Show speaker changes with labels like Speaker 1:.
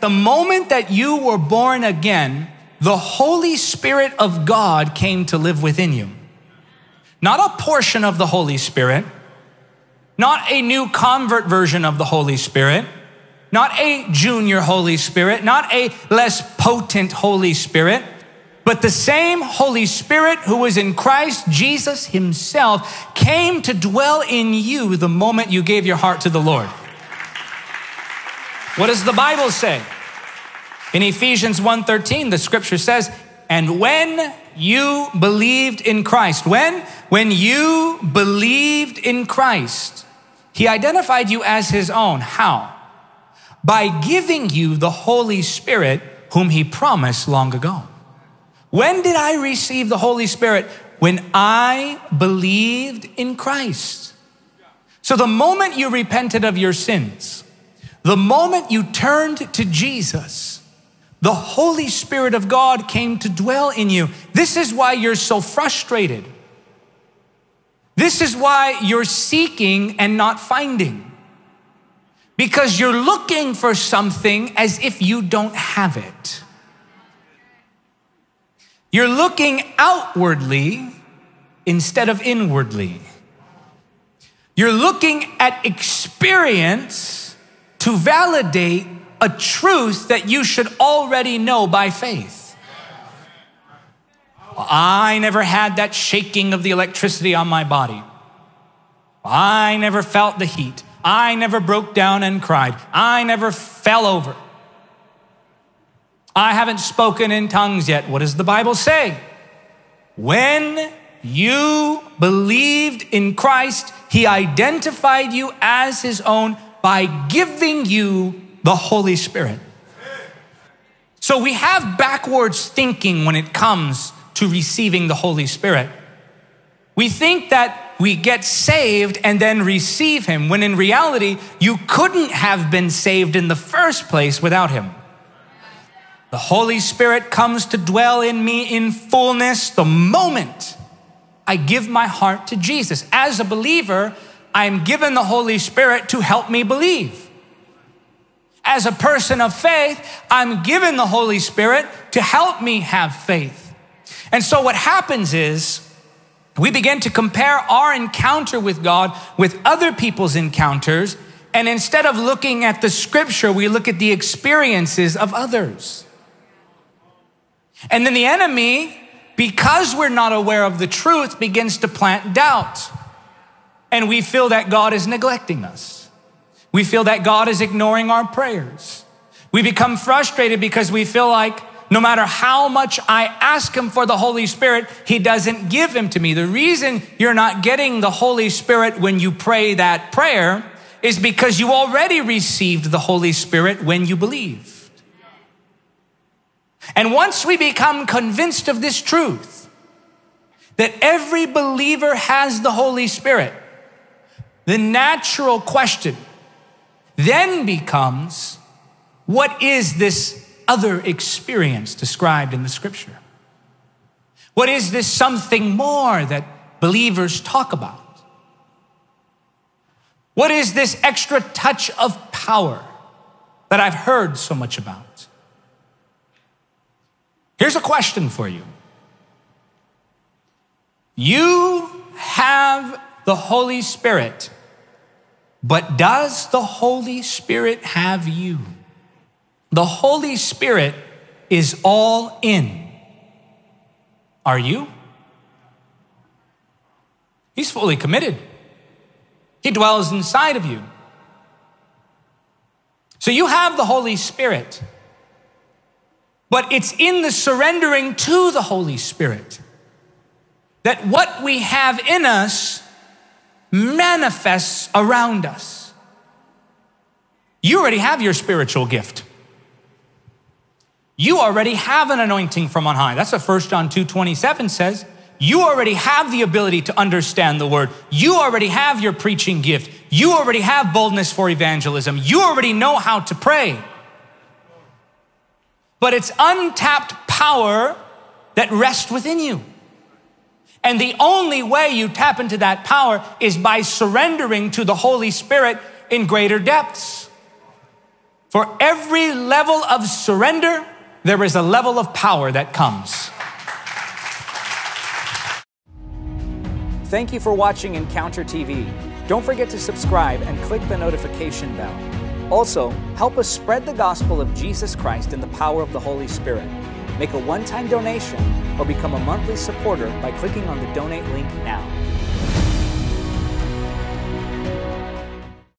Speaker 1: The moment that you were born again, the Holy Spirit of God came to live within you. Not a portion of the Holy Spirit, not a new convert version of the Holy Spirit, not a junior Holy Spirit, not a less potent Holy Spirit, but the same Holy Spirit who was in Christ Jesus Himself came to dwell in you the moment you gave your heart to the Lord. What does the Bible say? In Ephesians 1:13, the scripture says, "And when you believed in Christ, when when you believed in Christ, he identified you as his own. How? By giving you the Holy Spirit whom he promised long ago." When did I receive the Holy Spirit? When I believed in Christ. So the moment you repented of your sins, the moment you turned to Jesus, the Holy Spirit of God came to dwell in you. This is why you're so frustrated. This is why you're seeking and not finding. Because you're looking for something as if you don't have it. You're looking outwardly instead of inwardly. You're looking at experience to validate a truth that you should already know by faith. I never had that shaking of the electricity on my body. I never felt the heat. I never broke down and cried. I never fell over. I haven't spoken in tongues yet. What does the Bible say? When you believed in Christ, He identified you as His own by giving you the Holy Spirit. So we have backwards thinking when it comes to receiving the Holy Spirit. We think that we get saved and then receive Him, when in reality, you couldn't have been saved in the first place without Him. The Holy Spirit comes to dwell in me in fullness the moment I give my heart to Jesus. As a believer, I'm given the Holy Spirit to help me believe. As a person of faith, I'm given the Holy Spirit to help me have faith. And so what happens is we begin to compare our encounter with God with other people's encounters. And instead of looking at the scripture, we look at the experiences of others. And then the enemy, because we're not aware of the truth, begins to plant doubt. And we feel that God is neglecting us. We feel that God is ignoring our prayers. We become frustrated because we feel like no matter how much I ask Him for the Holy Spirit, He doesn't give Him to me. The reason you're not getting the Holy Spirit when you pray that prayer is because you already received the Holy Spirit when you believed. And once we become convinced of this truth, that every believer has the Holy Spirit, the natural question then becomes what is this other experience described in the scripture? What is this something more that believers talk about? What is this extra touch of power that I've heard so much about? Here's a question for you. You have the Holy Spirit but does the Holy Spirit have you? The Holy Spirit is all in. Are you? He's fully committed. He dwells inside of you. So you have the Holy Spirit, but it's in the surrendering to the Holy Spirit that what we have in us manifests around us. You already have your spiritual gift. You already have an anointing from on high. That's what 1 John 2 27 says. You already have the ability to understand the word. You already have your preaching gift. You already have boldness for evangelism. You already know how to pray. But it's untapped power that rests within you. And the only way you tap into that power is by surrendering to the Holy Spirit in greater depths. For every level of surrender, there is a level of power that comes. Thank you for watching Encounter TV. Don't forget to subscribe and click the notification bell. Also, help us spread the gospel of Jesus Christ in the power of the Holy Spirit. Make a one time donation or become a monthly supporter by clicking on the donate link now.